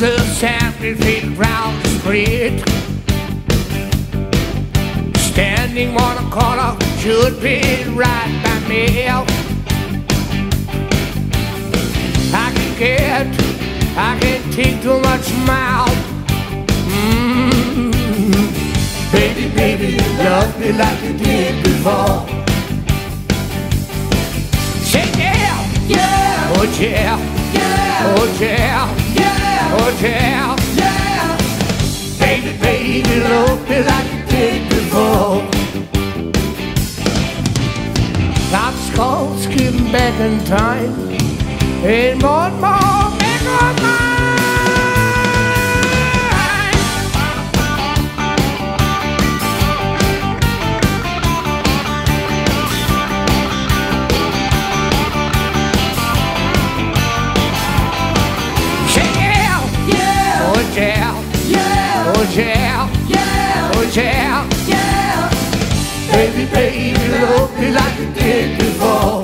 loser stamping feet round the street. Standing on a corner should be right by me. I can get, I can take too much mouth. Mm. Baby, baby, love me like you did before. Say yeah, Yeah, oh yeah, love me like before. Calls getting back in time. And more and more, our mind. Baby, baby, love me like you did before.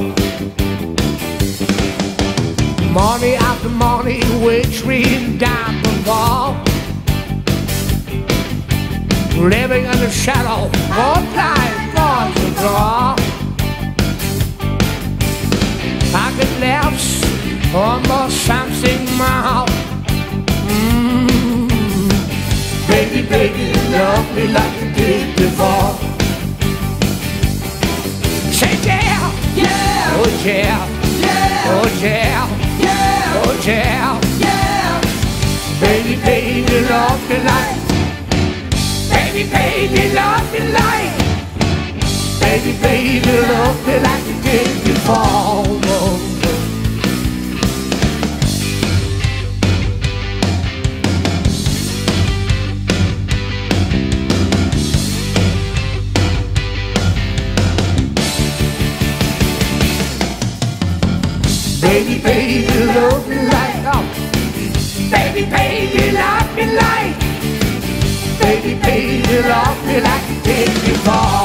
Morning after morning, we're treating down the wall. Living in the shadow, one life on the draw. Pocket lips, almost something more. Mm. Baby, baby, love me like you did before. Yeah, yeah, oh yeah, yeah, oh yeah. yeah. Baby, baby, love me like. Baby, baby, love me like. Baby, baby, love me like Baby, baby, love me like. Baby, baby, love me like. Baby, baby, love me like you did before.